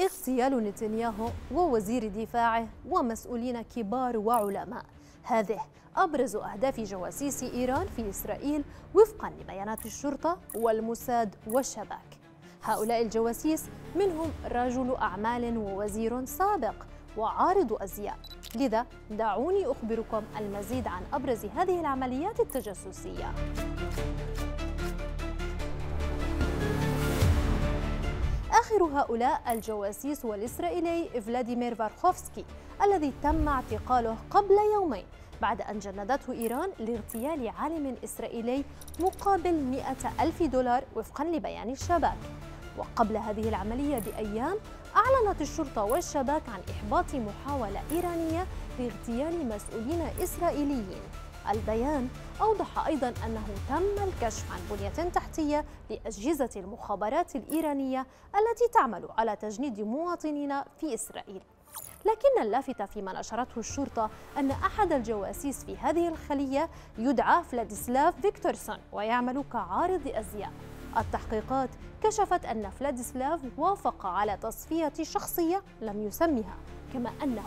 اغتيال نتنياهو ووزير دفاعه ومسؤولين كبار وعلماء. هذه أبرز أهداف جواسيس إيران في إسرائيل وفقا لبيانات الشرطة والموساد والشباك. هؤلاء الجواسيس منهم رجل أعمال ووزير سابق وعارض أزياء. لذا دعوني أخبركم المزيد عن أبرز هذه العمليات التجسسية. آخر هؤلاء الجواسيس والإسرائيلي فلاديمير فارخوفسكي الذي تم اعتقاله قبل يومين بعد أن جندته إيران لاغتيال عالم إسرائيلي مقابل 100 ألف دولار وفقا لبيان الشباك وقبل هذه العملية بأيام أعلنت الشرطة والشباك عن إحباط محاولة إيرانية لاغتيال مسؤولين إسرائيليين. البيان أوضح أيضا أنه تم الكشف عن بنية تحتية لأجهزة المخابرات الإيرانية التي تعمل على تجنيد مواطنين في إسرائيل. لكن اللافت فيما نشرته الشرطة أن أحد الجواسيس في هذه الخلية يدعى فلاديسلاف فيكتورسون ويعمل كعارض أزياء. التحقيقات كشفت أن فلاديسلاف وافق على تصفية شخصية لم يسمها كما أنه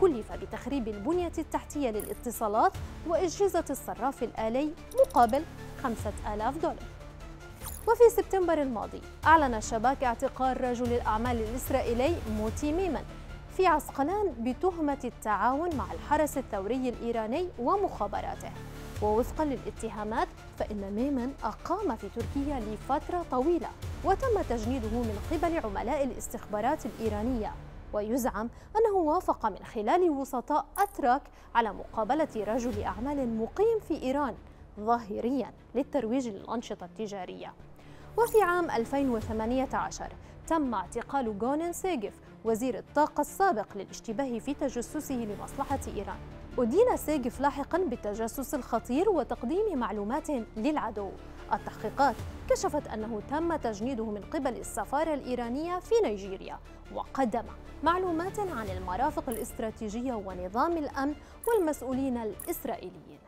كلف بتخريب البنية التحتية للاتصالات وأجهزة الصراف الآلي مقابل 5000 دولار. وفي سبتمبر الماضي أعلن الشباك اعتقال رجل الأعمال الإسرائيلي موتي ميمن في عسقلان بتهمة التعاون مع الحرس الثوري الإيراني ومخابراته. ووفقا للاتهامات فإن ميمن أقام في تركيا لفترة طويلة وتم تجنيده من قبل عملاء الاستخبارات الإيرانية. ويزعم أنه وافق من خلال وسطاء أتراك على مقابلة رجل أعمال مقيم في إيران ظاهريا للترويج للأنشطة التجارية. وفي عام 2018 تم اعتقال جونين سيجف وزير الطاقة السابق للاشتباه في تجسسه لمصلحة إيران. أدين سيجف لاحقا بالتجسس الخطير وتقديم معلومات للعدو. التحقيقات كشفت أنه تم تجنيده من قبل السفارة الإيرانية في نيجيريا وقدم معلومات عن المرافق الاستراتيجية ونظام الأمن والمسؤولين الإسرائيليين.